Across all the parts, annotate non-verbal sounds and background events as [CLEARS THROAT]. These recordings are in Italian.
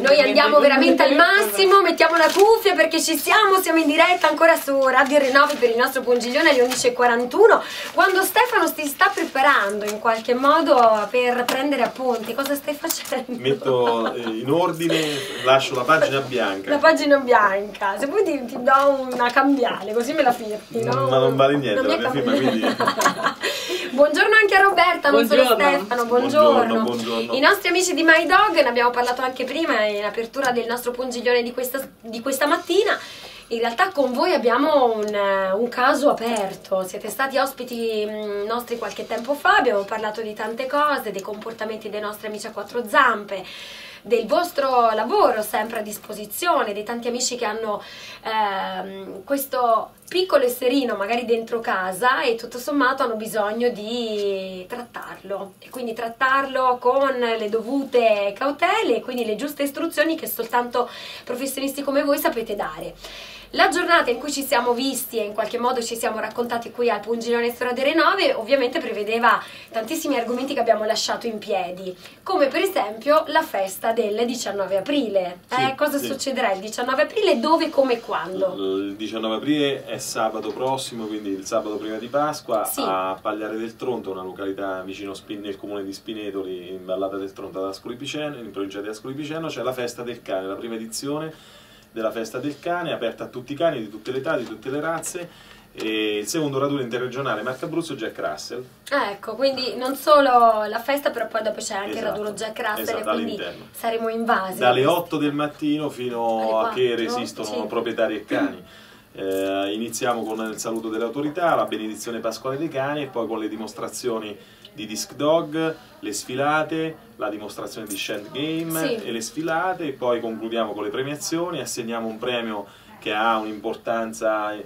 Noi andiamo veramente al massimo, mettiamo la cuffia perché ci siamo, siamo in diretta ancora su Radio Rinnovi per il nostro pungiglione alle 11.41 quando Stefano si sta preparando in qualche modo per prendere appunti, cosa stai facendo? Metto eh, in ordine, lascio la pagina bianca. La pagina bianca, se vuoi ti, ti do una cambiale così me la firmi, no? Ma non vale niente Non la mi mia firma, quindi... [LAUGHS] Buongiorno anche a Roberta, non solo Buongiorno. Stefano, buongiorno. Buongiorno, buongiorno. I nostri amici di My Dog, ne abbiamo parlato anche prima in apertura del nostro pungiglione di questa, di questa mattina. In realtà con voi abbiamo un, un caso aperto, siete stati ospiti mh, nostri qualche tempo fa, abbiamo parlato di tante cose, dei comportamenti dei nostri amici a quattro zampe, del vostro lavoro sempre a disposizione, dei tanti amici che hanno ehm, questo piccolo esserino magari dentro casa e tutto sommato hanno bisogno di trattarlo e quindi trattarlo con le dovute cautele e quindi le giuste istruzioni che soltanto professionisti come voi sapete dare. La giornata in cui ci siamo visti e in qualche modo ci siamo raccontati qui al Pungilone Stora delle 9 ovviamente prevedeva tantissimi argomenti che abbiamo lasciato in piedi, come per esempio la festa del 19 aprile. Sì, Eh, cosa sì. succederà il 19 aprile, dove, come, quando? Il 19 aprile è sabato prossimo, quindi il sabato prima di Pasqua, Sì. a Pagliare del Tronto, una località vicino Spin- nel comune di Spinetoli, in Vallata del Tronto ad Ascoli Piceno, in provincia di Ascoli Piceno, c'è la festa del cane, la prima edizione della festa del cane, aperta a tutti i cani di tutte le età, di tutte le razze, e il secondo raduno interregionale Marco Abruzzo Jack Russell. Ah, Ecco, quindi non solo la festa, però poi dopo c'è anche il Esatto. raduno Jack Russell e Esatto, quindi saremo invasi. dalle 8 del mattino fino a che 4, resistono sì. proprietari e [CLEARS THROAT] cani. Eh, iniziamo con il saluto delle autorità, la benedizione pasquale dei cani e poi con le dimostrazioni di disc dog, le sfilate, la dimostrazione di Shand Game Sì. e le sfilate e poi concludiamo con le premiazioni, assegniamo un premio che ha un'importanza eh,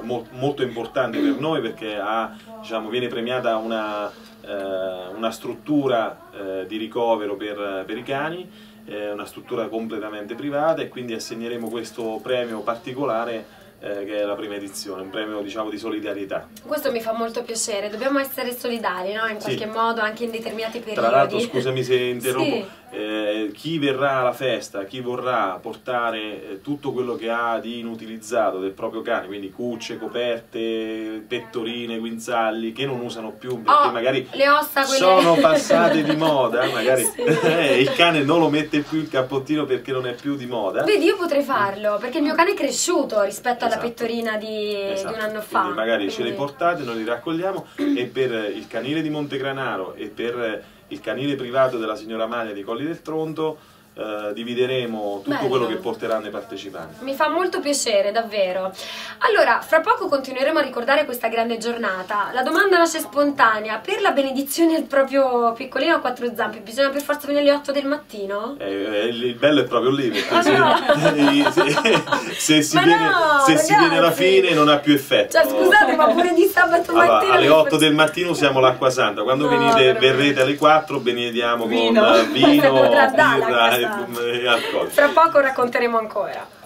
mol- molto importante per noi perché ha, diciamo, viene premiata una, eh, una struttura eh, di ricovero per, per i cani, eh, una struttura completamente privata e quindi assegneremo questo premio particolare eh, che è la prima edizione, un premio diciamo di solidarietà. Questo mi fa molto piacere, dobbiamo essere solidari, no? In Sì. qualche modo, anche in determinati periodi. Tra l'altro, scusami se [LAUGHS] interrompo, Sì. Eh, chi verrà alla festa, chi vorrà portare eh, tutto quello che ha di inutilizzato del proprio cane, quindi cucce, coperte, pettorine, guinzagli, che non usano più perché Oh, magari ossa quelle... sono [LAUGHS] passate di moda, magari [LAUGHS] Sì. [LAUGHS] eh, il cane non lo mette più il cappottino perché non è più di moda. Vedi, io potrei farlo, perché il mio cane è cresciuto rispetto alla Esatto. pettorina di, Esatto, di un anno fa. Quindi magari ce li quindi- portate, noi li raccogliamo e per il canile di Montegranaro e per il canile privato della signora Maglia di Colli del Tronto eh, divideremo tutto Bello. quello che porteranno i partecipanti. Mi fa molto piacere, davvero. Allora, fra poco continueremo a ricordare questa grande giornata. La domanda nasce spontanea. Per la benedizione al proprio piccolino a quattro zampe, bisogna per forza venire alle 8 del mattino? Eh, eh, il bello è proprio lì perché Ah, se, no. [LAUGHS] se- se [LAUGHS] si, viene, no, se si viene alla fine non ha più effetto. Cioè, scusate, ma pure di sabato Allora, mattina... alle mi 8 faccio- del mattino usiamo l'acqua santa, quando No, venite, verrete alle 4 benediamo Vino. con eh, vino, birra e, santa. e alcol. Fra poco racconteremo ancora.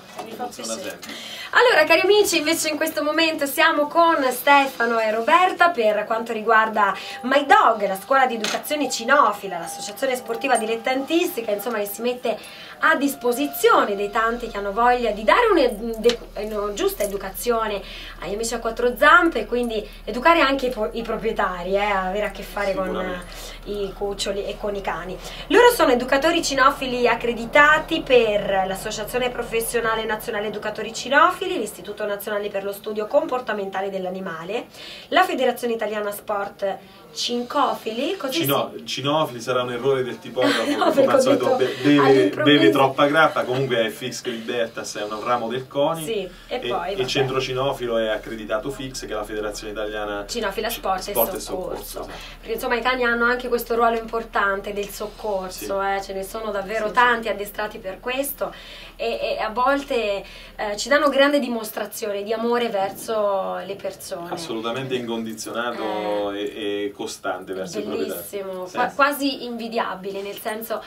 Allora, cari amici, invece in questo momento siamo con Stefano e Roberta per quanto riguarda My Dog, la scuola di educazione cinofila, l'associazione sportiva dilettantistica, insomma, che si mette a disposizione dei tanti che hanno voglia di dare una, una giusta educazione agli amici a quattro zampe, quindi educare anche i, i proprietari, eh, avere a che fare con eh, i cuccioli e con i cani. Loro sono educatori cinofili accreditati per l'Associazione Professionale Nazionale Educatori Cinofili, l'Istituto Nazionale per lo Studio Comportamentale dell'Animale, la Federazione Italiana Sport Cincofili, così Cino- cinofili sarà un errore del [LAUGHS] tipografo No, come al solito detto be- beve, beve troppa grappa comunque è Fix Libertas è un ramo del CONI Sì, e poi, vabbè. il centro cinofilo è accreditato Fix che è la federazione italiana Cinofila Sport, Sport e e Soccorso. Soccorso, esatto. Perché insomma i cani hanno anche questo ruolo importante del soccorso, eh, ce ne sono davvero Sì, tanti addestrati per questo e, e a volte eh, ci danno grande dimostrazione di amore verso le persone. assolutamente incondizionato Eh. e, e costante verso. Bellissimo, Sì. qua- quasi invidiabile, nel senso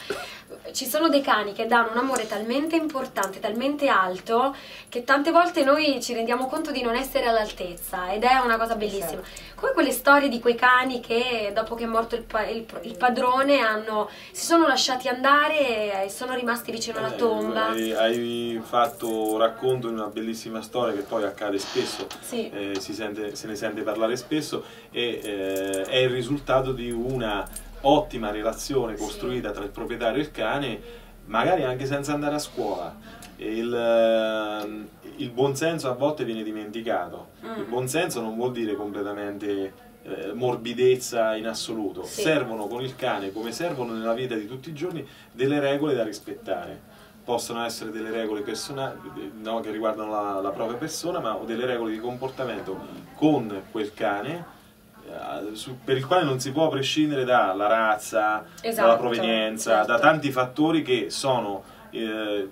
ci sono dei cani che danno un amore talmente importante, talmente alto, che tante volte noi ci rendiamo conto di non essere all'altezza ed è una cosa bellissima. Come quelle storie di quei cani che dopo che è morto il, pa- il- il padrone hanno, si sono lasciati andare e sono rimasti vicino alla Eh, tomba. Hai, hai fatto racconto di una bellissima storia che poi accade spesso, Sì. eh, si sente- se ne sente parlare spesso e eh, è il risultato di una ottima relazione costruita tra il proprietario e il cane, magari anche senza andare a scuola. Il, ehm, il buonsenso a volte viene dimenticato. Mm. Il buonsenso non vuol dire completamente eh, morbidezza in assoluto. Sì. Servono con il cane, come servono nella vita di tutti i giorni, delle regole da rispettare. Possono essere delle regole personali no, che riguardano la, la propria persona, ma delle regole di comportamento con quel cane per il quale non si può prescindere dalla razza, Esatto, dalla provenienza, certo. da tanti fattori che sono eh,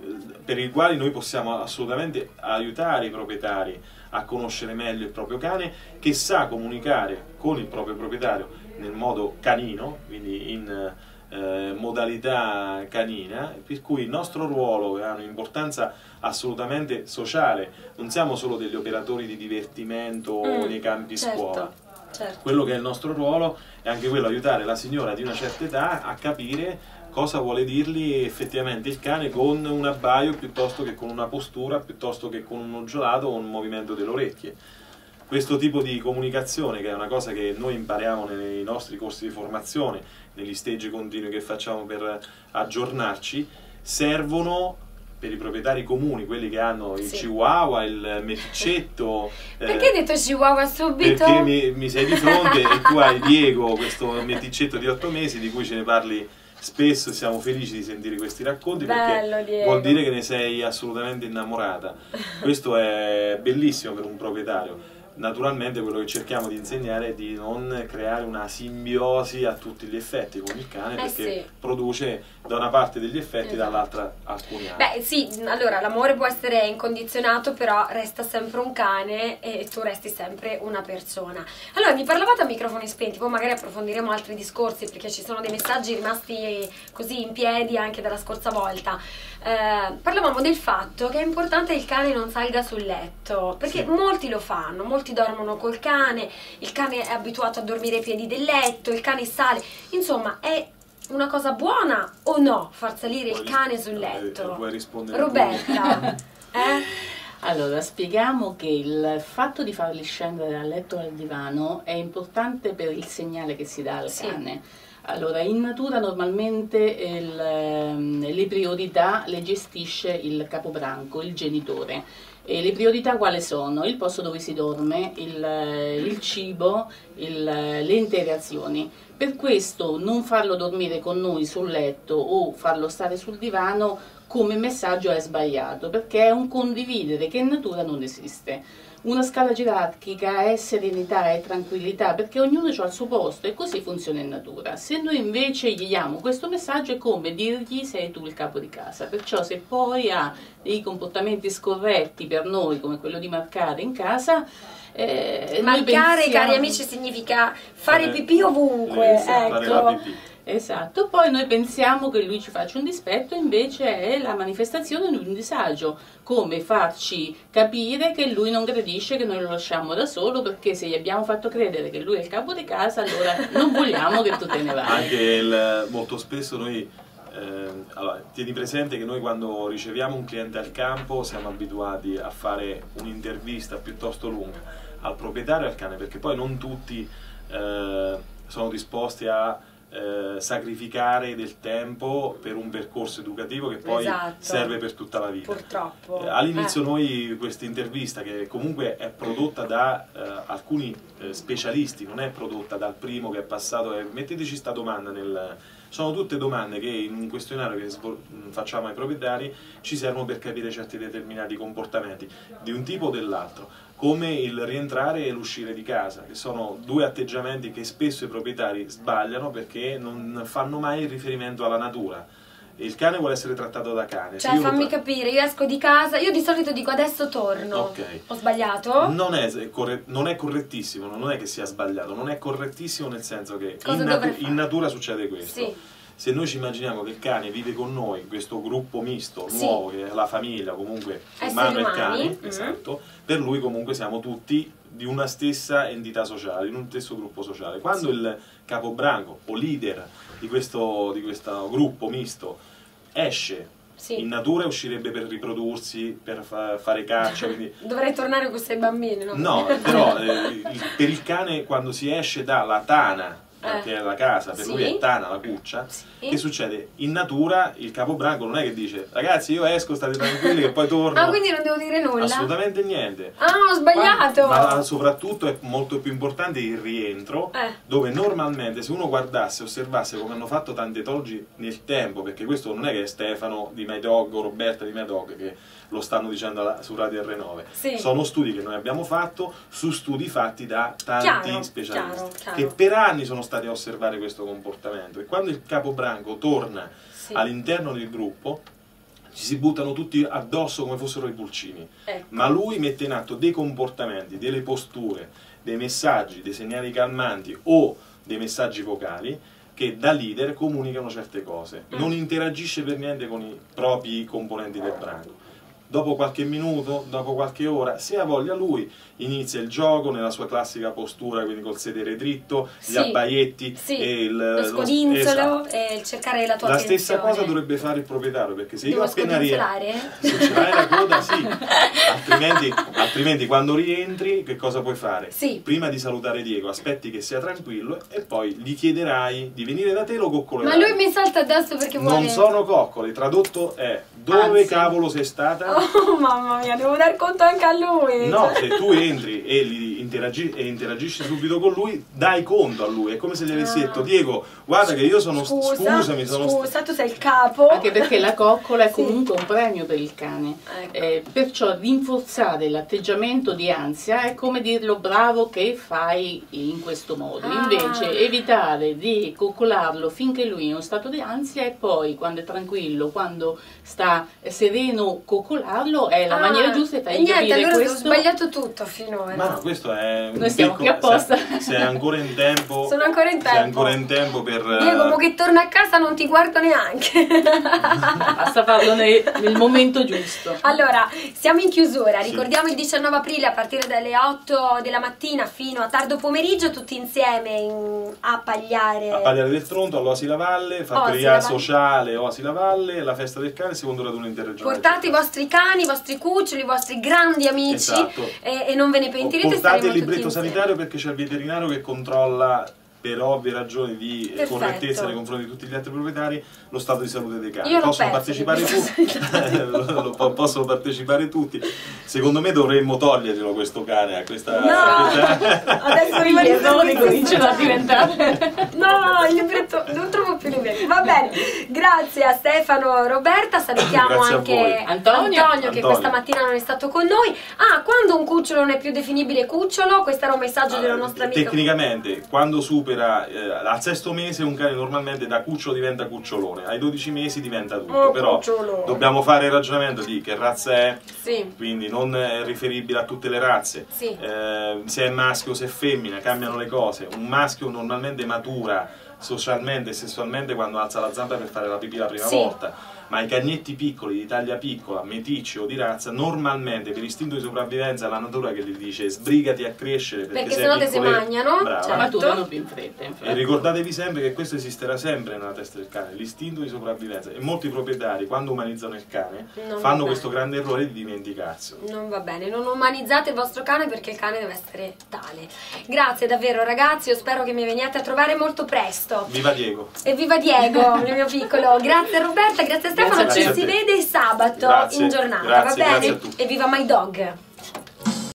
per i quali noi possiamo assolutamente aiutare i proprietari a conoscere meglio il proprio cane che sa comunicare con il proprio proprietario nel modo canino, quindi in eh, modalità canina, per cui il nostro ruolo ha un'importanza assolutamente sociale, non siamo solo degli operatori di divertimento Mm, nei campi certo, scuola. Certo. Quello che è il nostro ruolo è anche quello aiutare la signora di una certa età a capire cosa vuole dirgli effettivamente il cane con un abbaio piuttosto che con una postura, piuttosto che con un oggiolato o un movimento delle orecchie. Questo tipo di comunicazione, che è una cosa che noi impariamo nei nostri corsi di formazione, negli stage continui che facciamo per aggiornarci, servono per i proprietari comuni, quelli che hanno il Sì. chihuahua, il meticcetto. [LAUGHS] eh, Perché hai detto Chihuahua subito? perché mi, mi sei di fronte e tu hai Diego, questo meticetto di otto mesi di cui ce ne parli spesso e siamo felici di sentire questi racconti Bello, perché Diego. vuol dire che ne sei assolutamente innamorata. Questo è bellissimo per un proprietario. Naturalmente quello che cerchiamo di insegnare è di non creare una simbiosi a tutti gli effetti con il cane Eh perché sì. produce da una parte degli effetti, Esatto. dall'altra alcuni altri. Beh, sì, allora l'amore può essere incondizionato, però resta sempre un cane e tu resti sempre una persona. Allora, mi parlavate a microfoni spenti, poi magari approfondiremo altri discorsi perché ci sono dei messaggi rimasti così in piedi anche dalla scorsa volta. Eh, parlavamo del fatto che è importante che il cane non salga sul letto, perché Sì. molti lo fanno, molti dormono col cane, il cane è abituato a dormire ai piedi del letto, il cane sale, insomma è una cosa buona o no far salire il cane sul eh, letto? Puoi rispondere tu. Roberta, [LAUGHS] eh? Allora, spieghiamo che il fatto di farli scendere dal letto al divano è importante per il segnale che si dà al Sì. cane. Allora, in natura normalmente il, ehm, le priorità le gestisce il capobranco, il genitore. E le priorità quali sono? Il posto dove si dorme, il, eh, il cibo, il, eh, le interazioni. Per questo non farlo dormire con noi sul letto o farlo stare sul divano come messaggio è sbagliato, perché è un condividere che in natura non esiste. Una scala gerarchica è serenità e tranquillità, perché ognuno ha il suo posto e così funziona in natura. Se noi invece gli diamo questo messaggio è come dirgli sei tu il capo di casa, perciò se poi ha dei comportamenti scorretti per noi, come quello di marcare in casa, eh, Marcare, pensiamo- cari amici, significa fare Fare- pipì ovunque. Esatto, fare la Ecco. pipì. Esatto, poi noi pensiamo che lui ci faccia un dispetto, invece è la manifestazione di un disagio, come farci capire che lui non gradisce che noi lo lasciamo da solo, perché se gli abbiamo fatto credere che lui è il capo di casa, allora non vogliamo che tu te ne vai. Anche il- molto spesso noi, ehm, allora, tieni presente che noi quando riceviamo un cliente al campo siamo abituati a fare un'intervista piuttosto lunga al proprietario e al cane, perché poi non tutti eh, sono disposti a eh, sacrificare del tempo per un percorso educativo che poi Esatto. serve per tutta la vita. Purtroppo. Eh, All'inizio Eh. noi questa intervista che comunque è prodotta da eh, alcuni eh, specialisti, non è prodotta dal primo che è passato, e metteteci sta domanda nel... Sono tutte domande che in un questionario che facciamo ai proprietari ci servono per capire certi determinati comportamenti di un tipo o dell'altro, come il rientrare e l'uscire di casa, che sono due atteggiamenti che spesso i proprietari sbagliano perché non fanno mai riferimento alla natura il cane vuole essere trattato da cane. Cioè, fammi tra- capire, io esco di casa, io di solito dico adesso torno. Ok. Ho sbagliato? Non è, corre- non è correttissimo, non è che sia sbagliato, non è correttissimo nel senso che in, natu- in natura succede questo. Sì. Se noi ci immaginiamo che il cane vive con noi, questo gruppo misto, Sì. nuovo, che è la famiglia, comunque umano e cani, mhm. esatto, per lui comunque siamo tutti di una stessa entità sociale, in un stesso gruppo sociale. Quando Sì. il capobranco o leader di questo, di questo gruppo misto esce Sì. in natura uscirebbe per riprodursi, per fa- fare caccia, quindi [LAUGHS] Dovrei tornare con questi bambini, no? No, però [LAUGHS] eh, il- per il cane quando si esce dalla tana, Eh. che è la casa, per Sì. lui è tana la cuccia, Sì. che succede? In natura il capobranco non è che dice ragazzi io esco, state tranquilli e poi torno. Ah, quindi non devo dire nulla? Assolutamente niente. Ah, ho sbagliato! Ma soprattutto è molto più importante il rientro, Eh. dove normalmente se uno guardasse, osservasse come hanno fatto tanti etologi nel tempo, perché questo non è che è Stefano di My Dog o Roberta di My Dog che lo stanno dicendo alla- su Radio R9, Sì. sono studi che noi abbiamo fatto su studi fatti da tanti Chiaro, specialisti chiaro, chiaro. che per anni sono stati a osservare questo comportamento e quando il capobranco torna Sì. all'interno del gruppo ci si buttano tutti addosso come fossero i pulcini Ecco. ma lui mette in atto dei comportamenti, delle posture, dei messaggi, dei segnali calmanti o dei messaggi vocali che da leader comunicano certe cose. Mm. Non interagisce per niente con i propri componenti del branco. Dopo qualche minuto, dopo qualche ora, se ha voglia lui, inizia il gioco nella sua classica postura, quindi col sedere dritto, gli Sì. abbaietti Sì. e il, Lo scodinzolo esatto. e il cercare la tua La attenzione. stessa cosa dovrebbe fare il proprietario, perché se io Devo appena rientro... Se ce l'hai la coda, sì. altrimenti, altrimenti quando rientri, che cosa puoi fare? Sì. Prima di salutare Diego, aspetti che sia tranquillo e poi gli chiederai di venire da te lo Ma coccolerai. lui mi salta addosso perché vuole... Non sono coccole, tradotto è dove Anzi. cavolo sei stata? Oh mamma mia, devo dar conto anche a lui. No, se tu entri e, gli interagi- e interagisci subito con lui, dai conto a lui. È come se gli avessi Ah. detto, Diego, guarda che io sono... Scusa, scusami, sono... scusa, tu sei il capo. Anche perché la coccola è Sì. comunque un premio per il cane. Ecco. Eh, perciò rinforzare l'atteggiamento di ansia è come dirlo bravo che fai in questo modo. Ah. Invece evitare di coccolarlo finché lui è in uno stato di ansia e poi quando è tranquillo, quando sta sereno coccolarlo è la Ah, maniera giusta e fai e niente, capire allora questo. ho sbagliato tutto finora. Ma no, questo è un Noi siamo qui apposta. Se, se è ancora in tempo, [LAUGHS] Sono ancora in se è tempo. ancora in tempo per Diego, eh, mo che torno a casa non ti guardo neanche. [LAUGHS] Basta farlo nel, nel momento giusto. Allora, siamo in chiusura, Sì. ricordiamo il 19 aprile a partire dalle 8 della mattina fino a tardo pomeriggio, tutti insieme in- a Pagliare. a Pagliare del Tronto, all'Oasi La Valle, fattoria La Valle. sociale Oasi La Valle, la festa del cane, secondo raduno interregionale. Portate i vostri cani, i vostri cuccioli, i vostri grandi amici Esatto. e, e non ve ne pentirete. Portate il libretto sanitario perché c'è il veterinario che controlla per ovvie ragioni di Perfetto. correttezza nei confronti di tutti gli altri proprietari lo stato di salute dei cani. Possono partecipare tutti. [LAUGHS] Lo- lo- possono partecipare tutti. Secondo me dovremmo toglierlo questo cane a questa, No! a questa- Adesso [LAUGHS] errori cominciano a diventare. No, il libretto, non trovo più. Va bene, grazie a Stefano Roberta, salutiamo anche. Antonio. che Antonio. questa mattina non è stato con noi. Ah, quando un cucciolo non è più definibile cucciolo, questo era un messaggio della nostra amica. Tecnicamente, quando supera eh, al sesto mese, un cane normalmente da cucciolo diventa cucciolone, ai 12 mesi diventa adulto. Oh, però cucciolone. dobbiamo fare il ragionamento di che razza è, Sì, quindi non è riferibile a tutte le razze. Sì. Eh, se è maschio o se è femmina, cambiano le cose. Un maschio normalmente matura socialmente e sessualmente quando alza la zampa per fare la pipì la prima Sì. volta. Ma i cagnetti piccoli di taglia piccola, meticci o di razza, normalmente per istinto di sopravvivenza è la natura che gli dice sbrigati a crescere perché, Perché sennò te si piccoletto". mangiano, Brava. certo. Maturano più in fretta. E infatti. ricordatevi sempre che questo esisterà sempre nella testa del cane, l'istinto di sopravvivenza. E molti proprietari, quando umanizzano il cane, Non fanno questo grande errore di dimenticarselo. non va bene, non umanizzate il vostro cane perché il cane deve essere tale. Grazie davvero ragazzi, io spero che mi veniate a trovare molto presto. Viva Diego! E viva Diego, il mio piccolo. Grazie Roberta, grazie a Stefano, Grazie ci si vede sabato Grazie, in giornata, grazie, va bene? grazie a tutti. E viva My Dog.